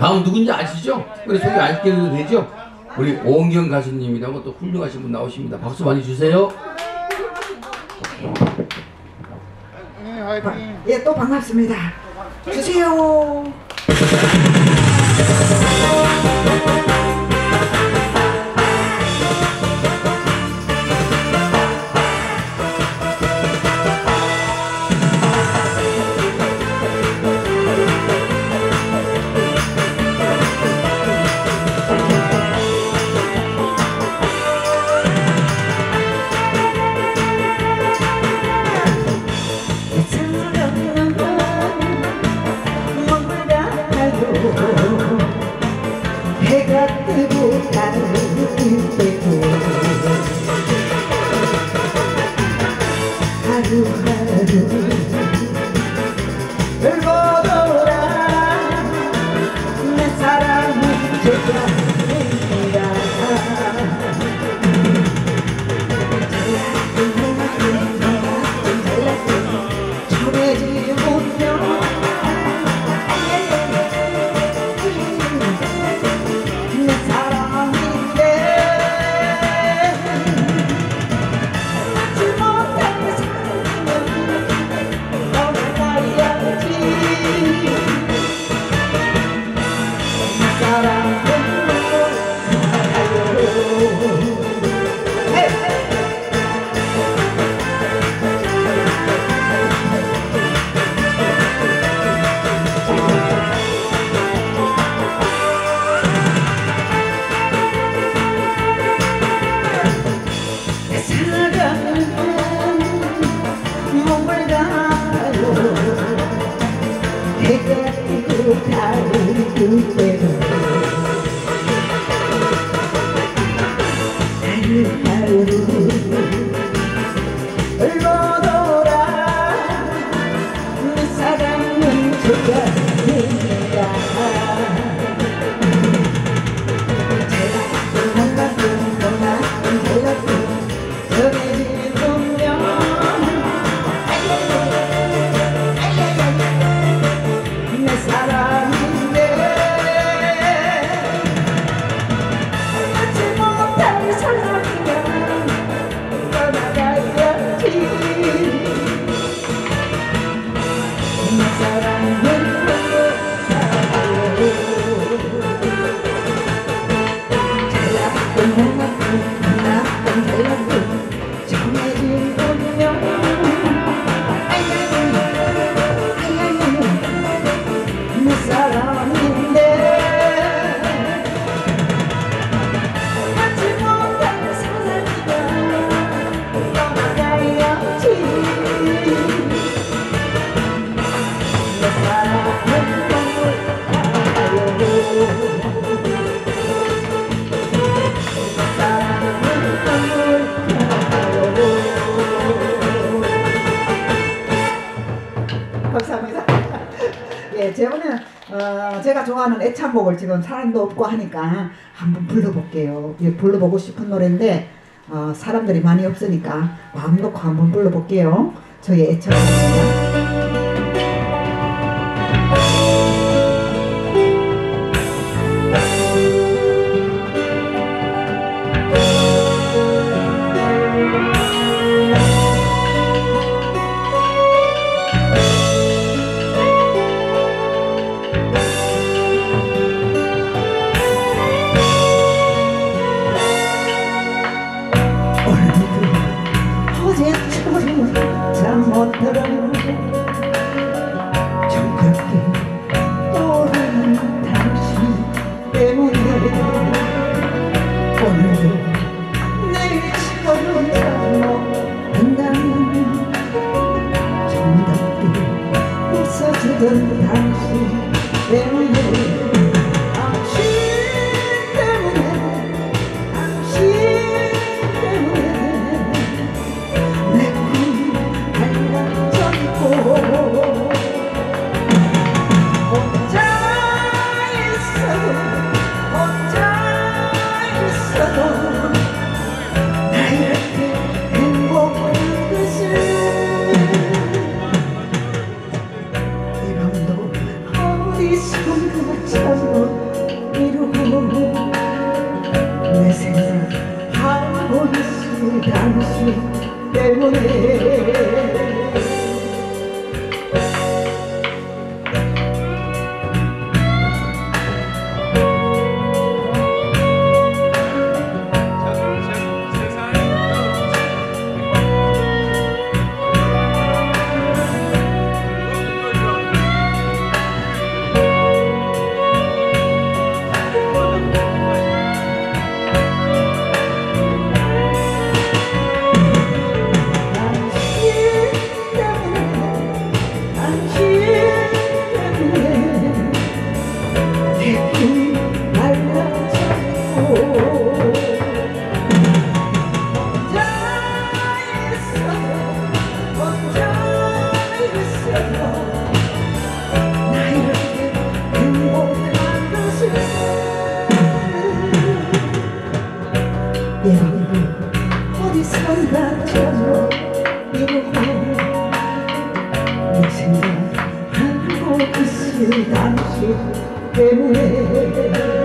다음 누군지 아시죠? 우리 소개 안 시켜도 되죠? 우리 오은경 가수님이라고 또 훌륭하신 분 나오십니다. 박수 많이 주세요. 예, 또 반갑습니다. 주세요. 사 달을 때도 하루하루 돌 예, 제번에 어, 제가 좋아하는 애창곡을 지금 사람도 없고 하니까 한번 불러볼게요. 예, 불러보고 싶은 노래인데 어, 사람들이 많이 없으니까 마음 놓고 한번 불러볼게요. 저희 애창곡입니다. 진처럼 잘못 들어 정겹게 떠오르는 당신 때문에 오늘도 내일 지금 hey, hey. 당신 때문에